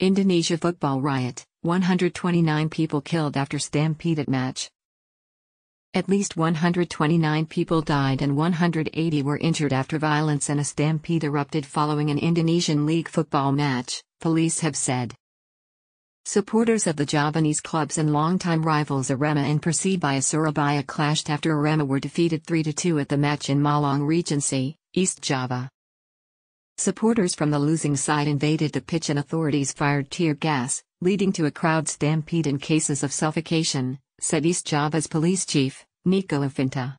Indonesia football riot 129 people killed after stampede at match. At least 129 people died and 180 were injured after violence and a stampede erupted following an Indonesian league football match, police have said. Supporters of the Javanese clubs and longtime rivals Arema and Persebaya Surabaya clashed after Arema were defeated 3-2 at the match in Malang Regency, East Java. Supporters from the losing side invaded the pitch and authorities fired tear gas, leading to a crowd stampede and cases of suffocation, said East Java's police chief, Nico Afinta.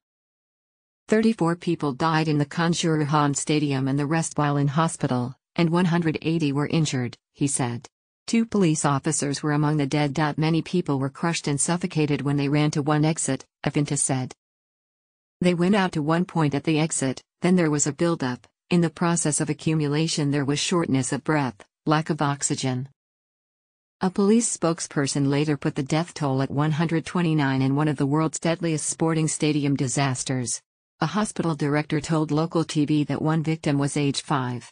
34 people died in the Kanjuruhan Stadium and the rest while in hospital, and 180 were injured, he said. Two police officers were among the dead. Many people were crushed and suffocated when they ran to one exit, Afinta said. They went out to one point at the exit, then there was a buildup, in the process of accumulation, there was shortness of breath, lack of oxygen. A police spokesperson later put the death toll at 129 in one of the world's deadliest sporting stadium disasters. A hospital director told local TV that one victim was age 5.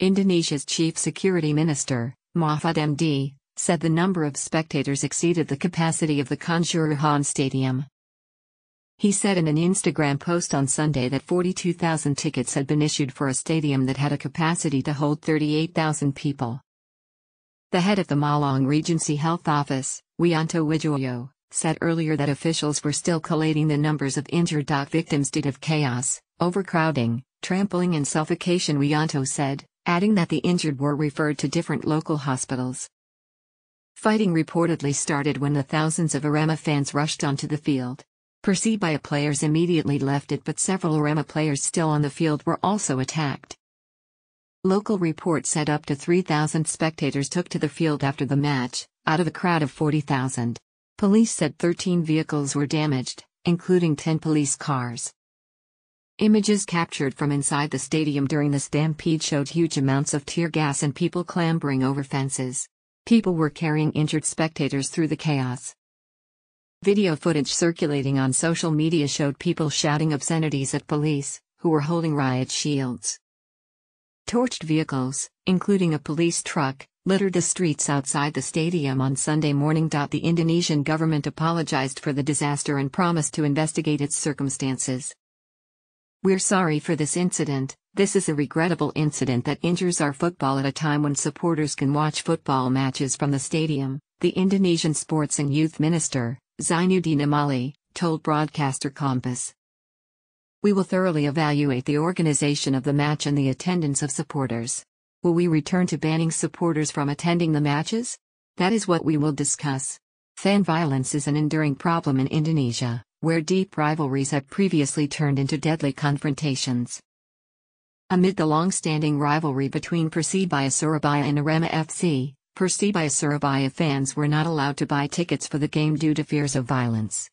Indonesia's chief security minister, Mahfud MD, said the number of spectators exceeded the capacity of the Kanjuruhan Stadium. He said in an Instagram post on Sunday that 42,000 tickets had been issued for a stadium that had a capacity to hold 38,000 people. The head of the Malang Regency Health Office, Wianto Wijoyo, said earlier that officials were still collating the numbers of injured victims due to chaos, overcrowding, trampling and suffocation Wianto said, adding that the injured were referred to different local hospitals. Fighting reportedly started when the thousands of Arema fans rushed onto the field. Persebaya players immediately left it but several Arema players still on the field were also attacked. Local reports said up to 3,000 spectators took to the field after the match, out of a crowd of 40,000. Police said 13 vehicles were damaged, including 10 police cars. Images captured from inside the stadium during the stampede showed huge amounts of tear gas and people clambering over fences. People were carrying injured spectators through the chaos. Video footage circulating on social media showed people shouting obscenities at police, who were holding riot shields. Torched vehicles, including a police truck, littered the streets outside the stadium on Sunday morning. The Indonesian government apologized for the disaster and promised to investigate its circumstances. We're sorry for this incident, this is a regrettable incident that injures our football at a time when supporters can watch football matches from the stadium, the Indonesian Sports and Youth Minister, Zainuddin Amali, told broadcaster Kompas. We will thoroughly evaluate the organization of the match and the attendance of supporters. Will we return to banning supporters from attending the matches? That is what we will discuss. Fan violence is an enduring problem in Indonesia, where deep rivalries have previously turned into deadly confrontations. Amid the long-standing rivalry between Persebaya Surabaya and Arema FC, Persebaya Surabaya fans were not allowed to buy tickets for the game due to fears of violence.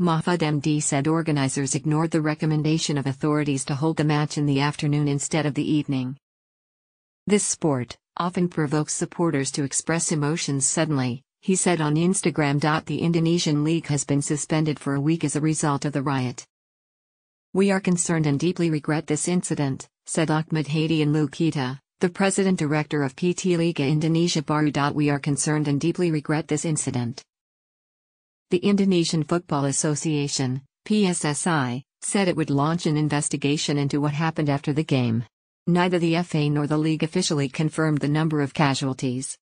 Mahfud MD said organizers ignored the recommendation of authorities to hold the match in the afternoon instead of the evening. This sport often provokes supporters to express emotions suddenly, he said on Instagram. The Indonesian league has been suspended for a week as a result of the riot. We are concerned and deeply regret this incident, said Ahmad Hadian Lukita, the President Director of PT Liga Indonesia Baru. We are concerned and deeply regret this incident. The Indonesian Football Association, PSSI, said it would launch an investigation into what happened after the game. Neither the FA nor the league officially confirmed the number of casualties.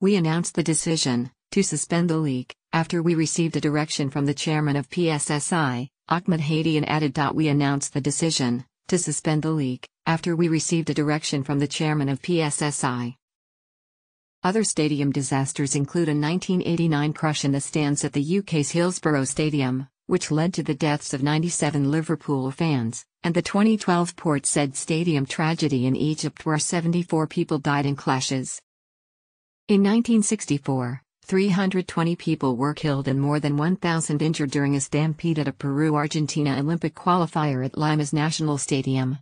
We announced the decision to suspend the league after we received a direction from the chairman of PSSI, Ahmad Hadian added. We announced the decision to suspend the league after we received a direction from the chairman of PSSI. Other stadium disasters include a 1989 crush in the stands at the UK's Hillsborough Stadium, which led to the deaths of 97 Liverpool fans, and the 2012 Port Said Stadium tragedy in Egypt where 74 people died in clashes. In 1964, 320 people were killed and more than 1,000 injured during a stampede at a Peru Argentina Olympic qualifier at Lima's National Stadium.